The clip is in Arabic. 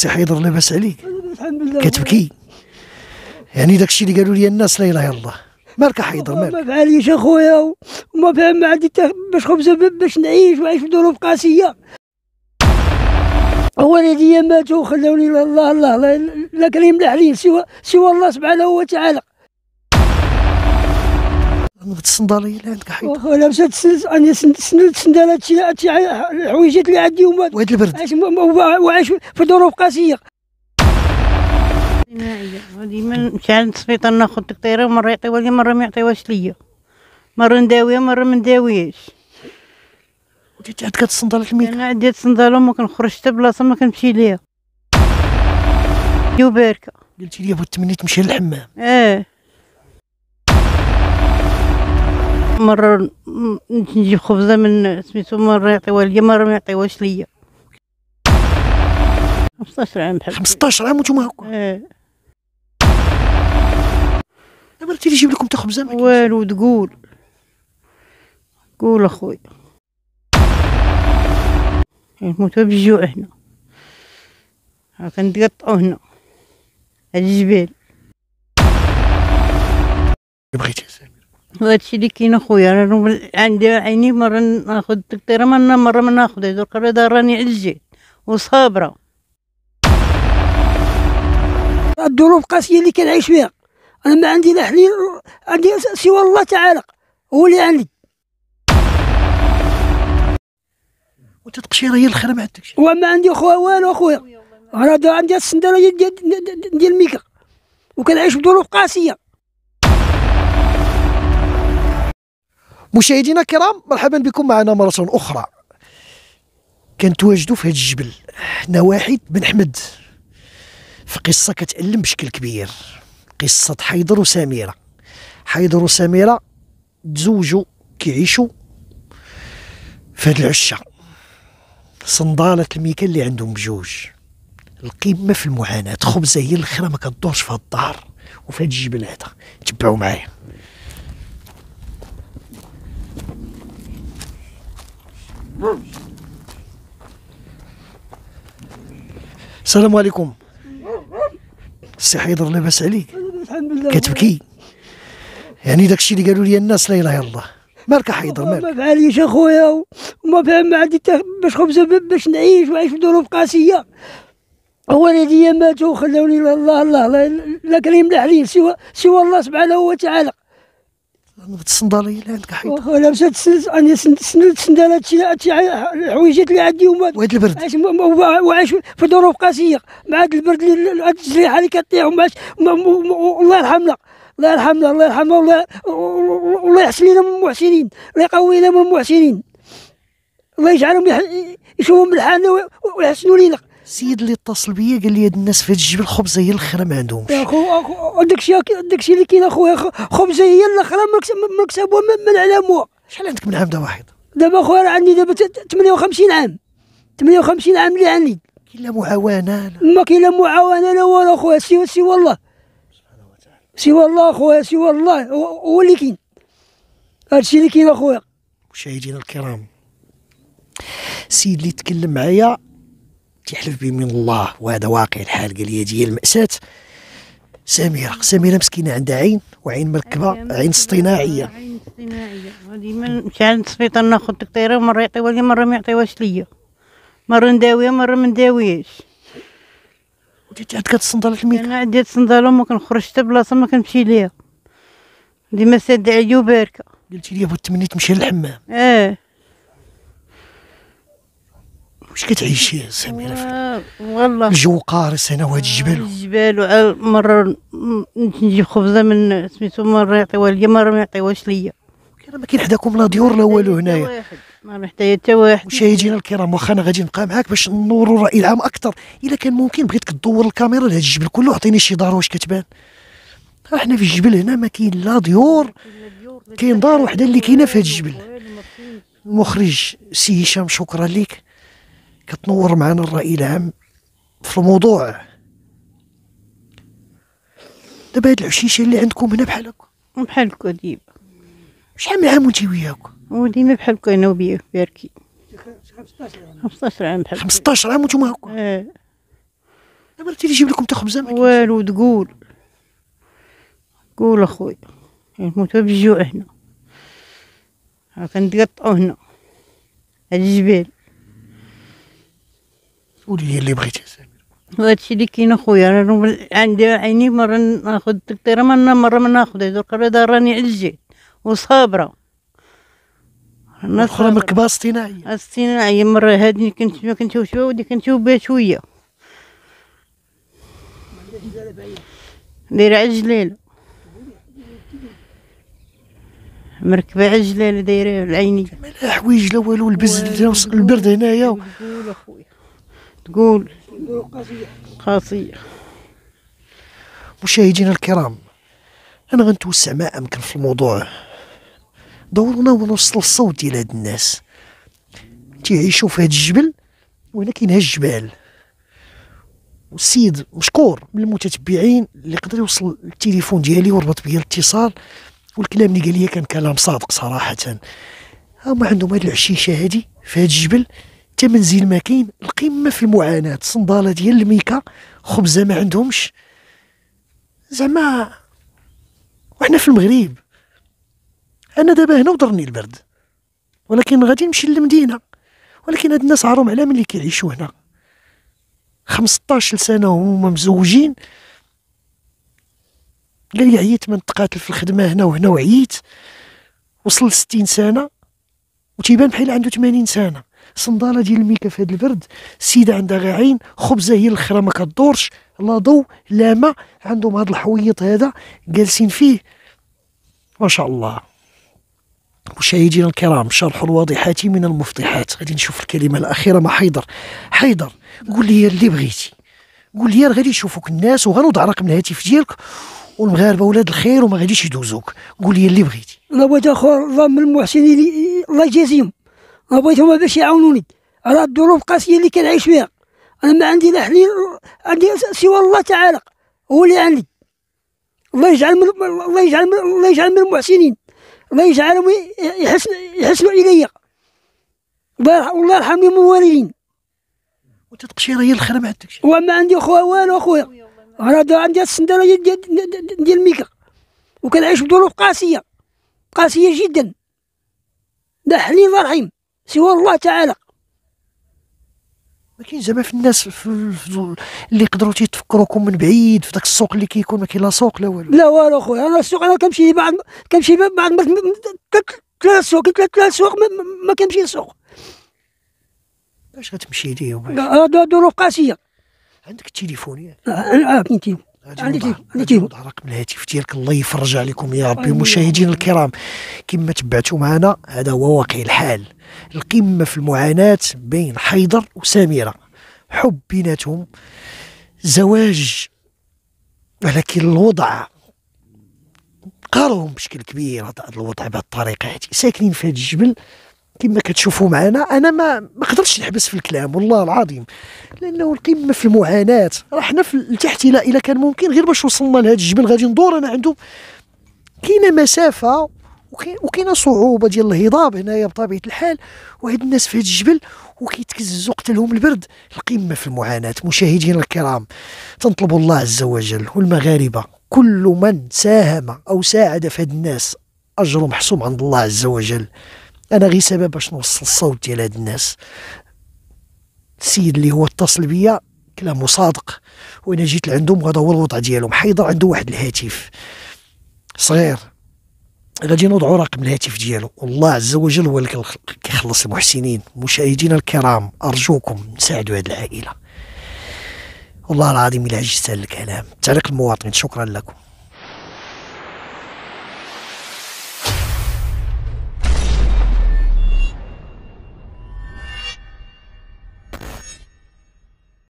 سي حيدر لاباس عليك. كتبكي. يعني داكشي اللي قالوا لي الناس لا إله إلا الله. مالك حيدر مالك؟ ما فعليش أخويا وما فهم ما عندي باش خبزه باش نعيش وعيش في ظروف قاسيه والدي ماتوا وخلوني لا الله الله لا, كريم لا حليل سوى سوى الله سبحانه وتعالى. الصنداليه اللي عندك حيدر. واخا لابسه سند أنا سند سند سندالات شي شي الحويجات اللي عندي وما وهاد البرد. وعايش في ظروف قاسية. اجتماعية وديما شحال نتصفيطر ناخد تقطيرة مرة يعطيوها لي مرة ما يعطيوهاش ليا. مرة نداويها مرة ما نداويهاش وديتي عندك هاد الصندالات الميكا أنا عندي هاد الصندالة وما كنخرجش حتى بلاصة ما كنمشي ليها. وباركة قلتي لي بغيت تمني تمشي للحمام. آه مرة نجيب خبزة من سميتو مرة يعطيوها ليا مرة ما يعطيوهاش ليا. 15 عام بحال 15 عام وأنتم هكا. آه دابا قلتي لي جيب لكم تا كاينش. والو تقول. قول اخويا نموتو بالجوع هنا. ها كنتقطعو هنا. هاد الجبال. بغيتي وهادشي اللي كاين اخويا أنا عندي عيني مرة ناخد التقطيرة مرة مرة ما ناخدها درك راه راني على الجهد وصابرة. الظروف القاسيه اللي كنعيش فيها. أنا ما عندي لا حليل عندي سوى الله تعالى هو اللي عندي. وانت تقشيره هي الخير ما عندكش وما عندي خويا والو أخويا. أنا دا عندي السندالة ديال ديال ديال الميكا. وكنعيش في ظروف قاسية. مشاهدينا الكرام مرحبا بكم معنا مرة أخرى. كنتواجدوا في هذا الجبل نواحي بن حمد في قصة كتألم بشكل كبير. قصة حيدر وسميرة. حيدر وسميرة تزوجوا كيعيشوا في هاد العشة. صندالة الميكا اللي عندهم بجوج. القمة في المعاناة. خبزة هي الأخرى ما كدورش في هاد الدار وفي هاد الجبل هذا. تبعوا معايا. السلام عليكم سي حيدر لاباس عليك الحمد لله كتبكي يعني داكشي اللي قالوا لي الناس لا اله الا الله مالك حيدر مالك ما فعليش اخويا وما فهم ما عندي تا- باش خبزه باش نعيش وعيش في ظروف قاسيه والدي ماتوا وخلوني الله الله لا, لا كريم لا حليل سوى سوى الله سبحانه وتعالى الصنداليه اللي عندك سند أنا سند سند سندالات شي شي الحويجات اللي عندي وهاد البرد. عايش وعايش في ظروف قاسية. مع هاد البرد هاد الجريحة اللي كطيح الله يرحمنا الله يرحمنا الله يرحمنا والله والله يحسن لنا من المحسنين الله يقوينا من المحسنين الله يجعلهم يشوفوا من ويحسنوا لينا. السيد اللي اتصل بيا قال لي هاد الناس في هاد الجبل خبزة هي الاخرى ما عندهمش. يا أخو أخو داكشي داكشي اللي كاين أخويا؟ خبزة هي مكسبوها من العلاموها شحال عندك من عام دا واحد؟ دابا أخويا راه عندي دابا ت- 58 عام. 58 عام اللي عندي. كاين لا معاونة لا. ما كاين لا معاونة لا والو أخويا سوى سوى الله سوى الله أخويا سوى الله هو هو اللي كاين. هادشي اللي كاين أخويا. مشاهدينا الكرام السيد اللي تكلم معايا تيحلف بيمين الله وهذا واقع الحال قال لي هي المأساة. سميرة سميرة مسكينة عندها عين وعين مركبة عين اصطناعية عين اصطناعية وديما شحال نتصفيطر ناخد تقطيرة مرة يعطيوها لي مرة ما يعطيوهاش ليا. مرة نداويها مرة ما نداويهاش وديتي عندك هاد الصندالة الميكا أنا عندي هاد الصندالة وما كنخرجش حتى بلاصة ما كنمشي ليها. ديما سادة عليا وباركة. قلتي لي بغيت تمني تمشي للحمام. آه واش كتعيشي يا سميرة في آه، والله. الجو قارس هنا وهاد الجبل الجبال مرة ن- نجيب خبزة من سميتو مرة يعطيوها ليا مرة ما يعطيوهاش ليا. ما كاين حداكم لا ديور لا والو هنايا. ما محتاجة حتى واحد. مشاهدينا الكرام واخا أنا غادي نبقى معاك باش نوروا الرأي العام أكثر إلا كان ممكن بغيتك تدور الكاميرا لهاد الجبل كله عطيني شي دار واش كتبان. ها حنا في الجبل هنا ما كاين لا ديور كاين دار وحدة اللي كاينة في هاد الجبل. المخرج سي هشام شكرا ليك كتنور معنا الرأي العام في الموضوع. دابا هاد العشيشة اللي عندكم هنا بحال هكا. بحال هكا ديما. شحال من عام وانتي وياك وديما بحال هكا أنا وبيه باركي 15 عام بحال هكا. 15 عام وأنتم هكا؟ آه. ما تيجي يجيب لكم تا خبزه. والو تقول. قول اخويا. نموت بالجوع هنا. ها كنتقطعو هنا. هاد الجبال قولي لي اللي بغيتي وهادشي اللي كاين أخويا أنا عندي عيني مرة ناخد الدكتورة مرة مرة ما ناخدها درك راه راني علجيت وصابرة. أنا الاخرى مركبه اصطناعيه الصناعية. مرة هادي كنت ما كنشوف شوية ودي كنشوف بها شوية. دايرة على الجلالة مركبة على الجلالة دايرة العيني. ما لا حوايج لا والو البز البرد هنايا. تقول قاسية مشاهدينا الكرام أنا غنتوسع ما أمكن في الموضوع. دورنا ونوصل الصوت ديال هاد الناس. تيعيشوا في هاد الجبل وهنا كاين هاد الجبال؟ والسيد مشكور من المتتبعين اللي قدر يوصل التليفون ديالي وربط بيا الاتصال والكلام اللي قال لي كان كلام صادق صراحة. هما عندهم هاد العشيشة هادي في هاد الجبل. تا منزل ما كاين القمة في المعاناة. صندالة ديال الميكا خبزة ما عندهمش. زعما وحنا في المغرب. أنا دابا هنا وضرني البرد. ولكن غادي نمشي للمدينة. ولكن هاد الناس عارهم على ملي كيعيشوا هنا. 15 سنة وهما مزوجين. قال لي عييت من تقاتل في الخدمة هنا وهنا وعييت. وصل ل 60 سنة. وتيبان بحال عنده 80 سنة. صندالة ديال الميكا في هاد البرد. سيدة عندها غير عين خبزه هي الاخرى ما كدورش. لا ضو لا ما عندهم هاد الحويط هذا جالسين فيه. ما شاء الله. مشاهدينا الكرام شرح الواضحات من المفضحات. غادي نشوف الكلمة الأخيرة مع حيدر. حيدر قول لي اللي بغيتي. قول لي غادي يشوفوك الناس وغنوض على رقم الهاتف ديالك. والمغاربة ولاد الخير وما غاديش يدوزوك. قول لي اللي بغيتي. بغيت اخو الله من المحسنين الله يجازيهم. أنا بغيتهم باش يعاونوني. على الظروف القاسيه اللي كنعيش فيها. أنا ما عندي لا حليل عندي سوى الله تعالى. هو اللي عندي. الله يجعل من الله يجعل من الله يجعل من المحسنين. الله يجعلهم يحسن يحسنوا إلي. الله والله يرحمني من الوالدين. وانت هي الاخرى ما عندكش. وما عندي اخويا والو أخويا. دا عندي السندرة ديال ديال الميكا. وكنعيش بظروف قاسية. قاسية جدا. لا حليل الله رحيم. سوى الله تعالى. ما كاين زعما في الناس في اللي يقدروا تيتفكروكم من بعيد في ذاك السوق اللي كيكون ما كاين لا سوق لا والو. لا والو اخويا أنا السوق أنا كنمشي بعد كنمشي بعد ثلاث سوق ثلاث سوق ما, ما كنمشي للسوق. باش غتمشي ليه هذا ظروف قاسيه عندك التليفون ياك آه، كنتي غادي عندي. نوضع رقم الهاتف ديالك الله يفرج عليكم يا ربي. مشاهدينا الكرام كما تبعتوا معنا هذا هو واقع الحال. القمة في المعاناة بين حيدر وسميرة. حب بيناتهم زواج. ولكن الوضع قارهم بشكل كبير. هذا الوضع بهذه الطريقة. هذه ساكنين في هذا الجبل. كما كتشوفوا معنا أنا ما ما قدرتش نحبس في الكلام والله العظيم. لأنه القمة في المعاناة راه حنا في لتحت إلى إلى كان ممكن غير باش وصلنا لهذا الجبل غادي ندور أنا عندهم كاينة مسافة وكاين- وكاينة صعوبة ديال الهضاب هنايا بطبيعة الحال وهاد الناس في هذا الجبل وكيتكززوا قتلهم البرد. القمة في المعاناة مشاهدينا الكرام تنطلب الله عز وجل والمغاربة كل من ساهم أو ساعد في هاد الناس اجره محسوم عند الله عز وجل. أنا غير سبب باش نوصل الصوت ديال هاد الناس. السيد اللي هو اتصل بيا كلامه صادق وأنا جيت لعندهم وهذا هو الوضع ديالهم. حيدر عنده واحد الهاتف. صغير. غادي نوضعوا رقم الهاتف ديالو. والله عز وجل هو اللي كيخ- كيخلص المحسنين. مشاهدينا الكرام أرجوكم نساعدوا هذه العائلة. والله العظيم الا عجزت الكلام. تعليق المواطن. شكرا لكم.